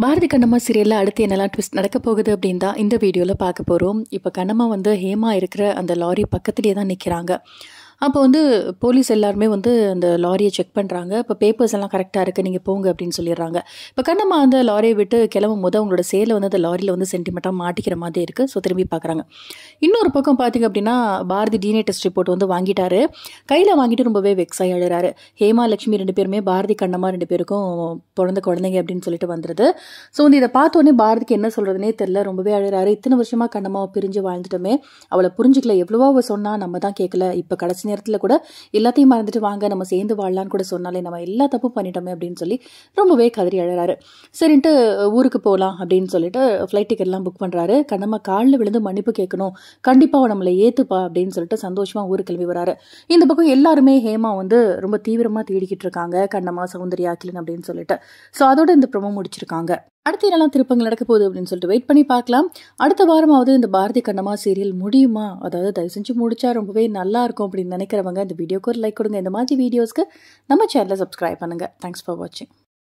பாரதி கண்ணம்மா சீரியலில் அடுத்து என்னெல்லாம் ட்விஸ்ட் நடக்க போகுது அப்படின்னு தான் இந்த வீடியோவில் பார்க்க போகிறோம் இப்போ கண்ணம்மா வந்து ஹேமா இருக்கிற அந்த லாரி பக்கத்துலேயே தான் நிற்கிறாங்க அப்போ வந்து போலீஸ் எல்லாருமே வந்து அந்த லாரியை செக் பண்ணுறாங்க இப்போ பேப்பர்ஸ் எல்லாம் கரெக்டாக இருக்குது நீங்கள் போங்க அப்படின்னு சொல்லிடுறாங்க. இப்போ கண்ணம்மா அந்த லாரியை விட்டு கிளம்பும் போது அவங்களோட சேலை வந்து அந்த லாரியில் வந்து சென்டிமெண்ட்டாக மாட்டிக்கிற மாதிரி இருக்குது ஸோ திரும்பி பார்க்குறாங்க இன்னொரு பக்கம் பார்த்தீங்க அப்படின்னா பாரதி டிஎன்ஏ டெஸ்ட் ரிப்போர்ட் வந்து வாங்கிட்டாரு. கையில் வாங்கிட்டு ரொம்பவே வெக்ஸ் ஆகி அழுறாரு. ஹேமா லட்சுமி ரெண்டு பேருமே பாரதி கண்ணம்மா ரெண்டு பேருக்கும் பிறந்த குழந்தைங்க அப்படின்னு சொல்லிட்டு வந்துடுது ஸோ வந்து இதை பார்த்தோன்னே பாரதிக்கு என்ன சொல்கிறதுனே தெரில ரொம்பவே அழுறாரு. இத்தனை வருஷமாக கண்ணம்மாவை பிரிஞ்சு வாழ்ந்துட்டோமே. அவளை புரிஞ்சுக்கல. எவ்வளவோ அவள் சொன்னால் நம்ம தான் கேட்கல இப்போ கடைசி நேரத்தில் கூட எல்லாத்தையும் மறந்துட்டு வாங்க நம்ம சேர்ந்து வாழலான்னு கூட சொன்னாலே நம்ம எல்லா தப்பு பண்ணிட்டோமே அப்படின்னு சொல்லி ரொம்பவே கதறி அழறாரு. சரின்ட்டு ஊருக்கு போகலாம் அப்படின்னு சொல்லிட்டு ஃப்ளைட் டிக்கெட்லாம் புக் பண்ணுறாரு கண்ணம்மா காலில் விழுந்து மன்னிப்பு கேட்கணும். கண்டிப்பாக நம்மளை ஏற்றுப்பா அப்படின்னு சொல்லிட்டு சந்தோஷமாக ஊருக்கு கிளம்பி வராரு. இந்த பக்கம் எல்லாருமே ஹேமா வந்து ரொம்ப தீவிரமாக தேடிக்கிட்டு இருக்காங்க. கண்ணம்மா சௌந்தர்யா அகிலன் அப்படின்னு சொல்லிட்டு. ஸோ அதோட இந்த ப்ரொமோ முடிச்சிருக்காங்க. அடுத்து என்னெல்லாம் திருப்பங்கள் நடக்க போகுது அப்படின்னு சொல்லிட்டு வெயிட் பண்ணி பார்க்கலாம். அடுத்த வாரமாவது இந்த பாரதி கண்ணம்மா சீரியல் முடியுமா? அதாவது தயவு செஞ்சு முடிச்சா ரொம்பவே நல்லா இருக்கும் அப்படின்னு நினைக்கிறவங்க இந்த வீடியோக்கு ஒரு லைக் கொடுங்க. இந்த மாதிரி வீடியோஸ்க்கு நம்ம சேனலை சப்ஸ்கிரைப் பண்ணுங்க. தேங்க்ஸ் ஃபார் வாட்சிங்